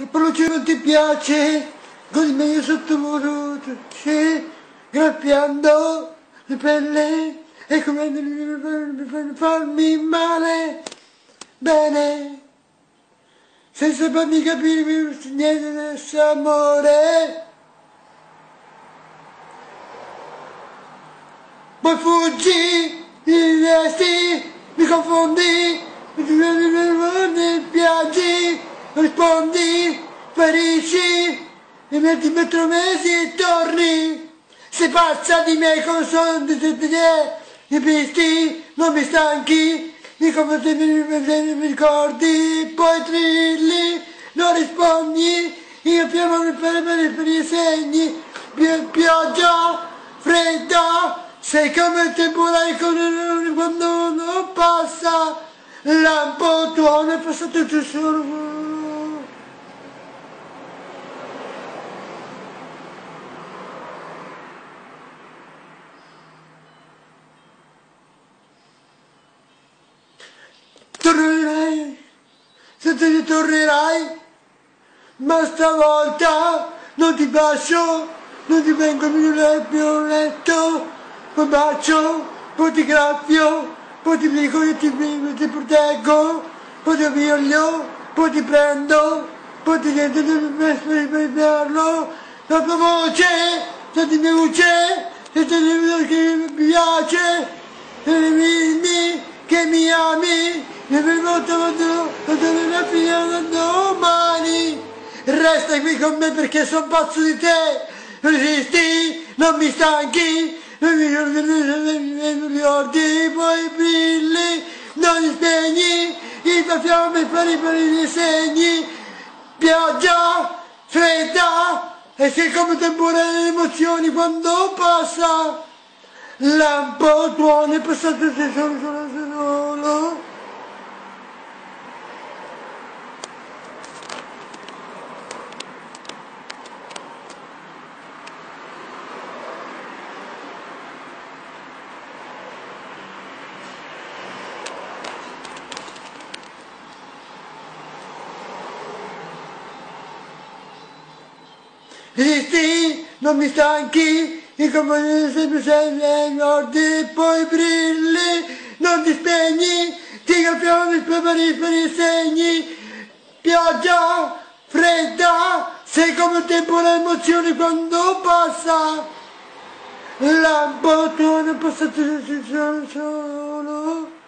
troppa luce non ti piace, così meglio sotto luce, graffiando le pelle e come farmi male, bene, senza farmi capire niente del amore. Poi fuggi, mi resti, mi confondi, mi piangi, rispondi, ferisci, e metti metro mesi e torni, sei pazza di me con soldi di te, i visti, non mi stanchi, mi te mi ricordi, poi trilli, non rispondi, io piano per, i segni, pioggia, fredda, sei come il temporale quando non passa, lampo tuono è passato giù solo. Tornerai, se te ne tornerai, ma stavolta non ti bacio, non ti vengo più nel letto, poi bacio, poi ti graffio, poi ti dico io ti, ti proteggo, poi ti violio, poi ti prendo, poi ti sento di parlo, la tua voce, se ti piace, se ti mi piace, se mi, che mi ami, mi permetto la fine domani, resta qui con me perché sono pazzo di te, resisti, non mi stanchi, mi ricordi, poi brilli, non li spegni, i tuoi fiamme per i per i disegni, pioggia, fredda, e sei come temporale emozioni quando passa, lampo tuono passate solo, solo, solo. Resisti, non mi stanchi, i compagni sempre sempre morti, poi brilli, non ti spegni, ti capiamo i prepari per i segni, pioggia, fredda, sei come un tempo le emozioni quando passa, lampo, tu non passate solo.